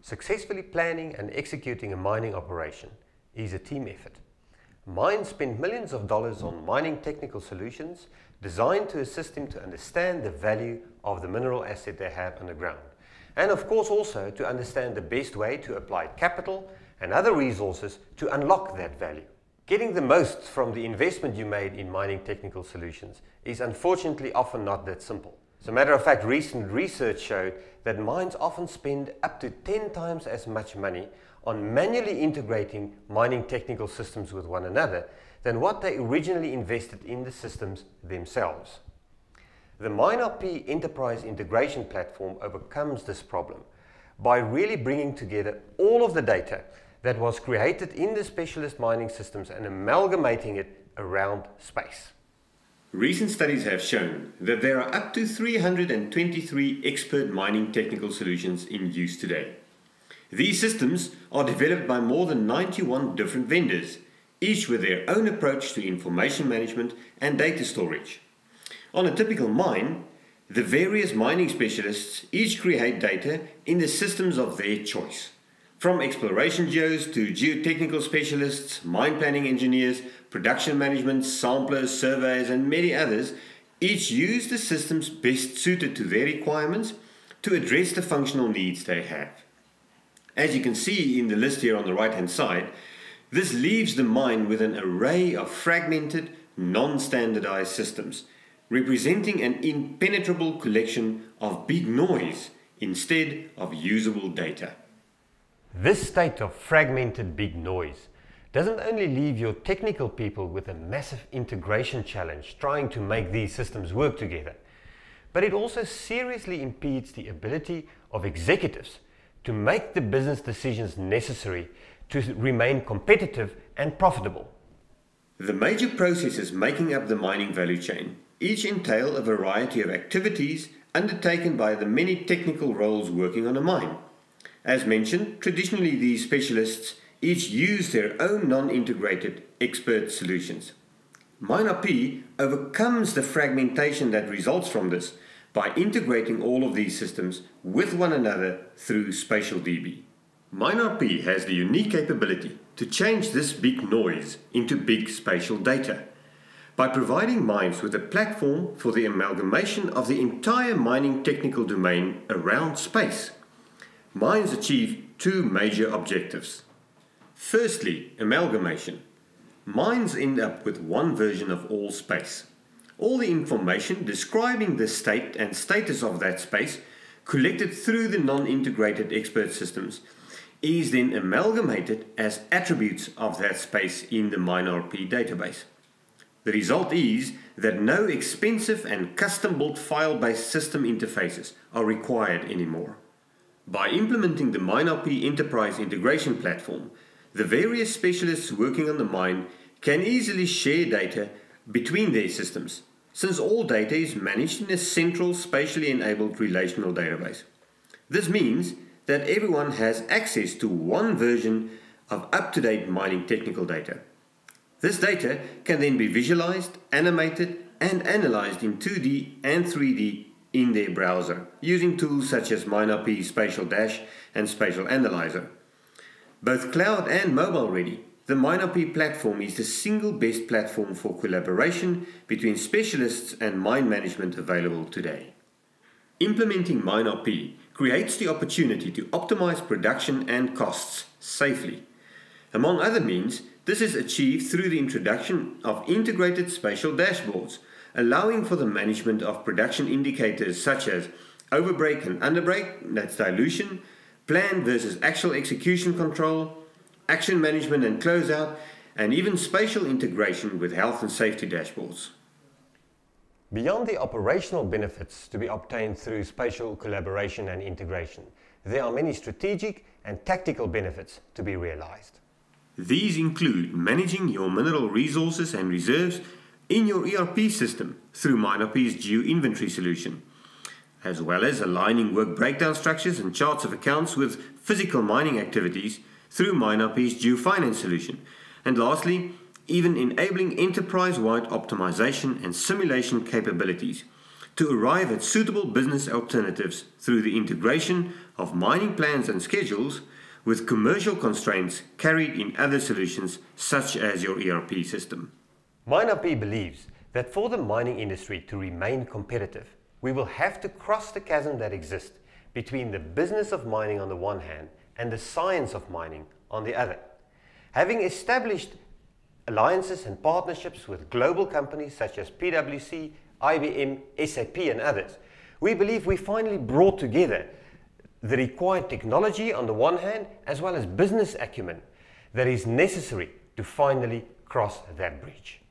Successfully planning and executing a mining operation is a team effort. Mines spend millions of dollars on mining technical solutions designed to assist them to understand the value of the mineral asset they have underground. And of course also to understand the best way to apply capital and other resources to unlock that value. Getting the most from the investment you made in mining technical solutions is unfortunately often not that simple. As a matter of fact, recent research showed that mines often spend up to 10 times as much money on manually integrating mining technical systems with one another than what they originally invested in the systems themselves. The MineRP Enterprise Integration Platform overcomes this problem by really bringing together all of the data that was created in the specialist mining systems and amalgamating it around space. Recent studies have shown that there are up to 323 expert mining technical solutions in use today. These systems are developed by more than 91 different vendors, each with their own approach to information management and data storage. On a typical mine, the various mining specialists each create data in the systems of their choice. From exploration geos to geotechnical specialists, mine planning engineers, production management, samplers, surveyors, and many others, each use the systems best suited to their requirements to address the functional needs they have. As you can see in the list here on the right hand side, this leaves the mine with an array of fragmented, non-standardized systems, representing an impenetrable collection of big noise instead of usable data. This state of fragmented big noise doesn't only leave your technical people with a massive integration challenge trying to make these systems work together, but it also seriously impedes the ability of executives to make the business decisions necessary to remain competitive and profitable. The major processes making up the mining value chain each entail a variety of activities undertaken by the many technical roles working on a mine. As mentioned, traditionally these specialists each use their own non-integrated expert solutions. MineRP overcomes the fragmentation that results from this by integrating all of these systems with one another through Spatial SpatialDB. MineRP has the unique capability to change this big noise into big spatial data by providing mines with a platform for the amalgamation of the entire mining technical domain around space. Mines achieve two major objectives. Firstly, amalgamation. Mines end up with one version of all space all the information describing the state and status of that space collected through the non-integrated expert systems is then amalgamated as attributes of that space in the MineRP database. The result is that no expensive and custom-built file-based system interfaces are required anymore. By implementing the MineRP Enterprise Integration Platform, the various specialists working on the mine can easily share data between their systems since all data is managed in a central spatially enabled relational database. This means that everyone has access to one version of up-to-date mining technical data. This data can then be visualized, animated, and analyzed in 2D and 3D in their browser using tools such as MineRP Spatial Dash and Spatial Analyzer. Both cloud and mobile ready, the MineRP platform is the single best platform for collaboration between specialists and mine management available today. Implementing MineRP creates the opportunity to optimize production and costs safely. Among other means, this is achieved through the introduction of integrated spatial dashboards, allowing for the management of production indicators such as overbreak and underbreak, that's dilution, plan versus actual execution control, action management and closeout, and even spatial integration with health and safety dashboards. Beyond the operational benefits to be obtained through spatial collaboration and integration, there are many strategic and tactical benefits to be realized. These include managing your mineral resources and reserves in your ERP system through MineRP's Geo Inventory solution, as well as aligning work breakdown structures and charts of accounts with physical mining activities through MineRP's GeoFinance solution. And lastly, even enabling enterprise-wide optimization and simulation capabilities to arrive at suitable business alternatives through the integration of mining plans and schedules with commercial constraints carried in other solutions such as your ERP system. MineRP believes that for the mining industry to remain competitive, we will have to cross the chasm that exists between the business of mining on the one hand and the science of mining on the other. Having established alliances and partnerships with global companies such as PwC, IBM, SAP and others, we believe we finally brought together the required technology on the one hand as well as business acumen that is necessary to finally cross that bridge.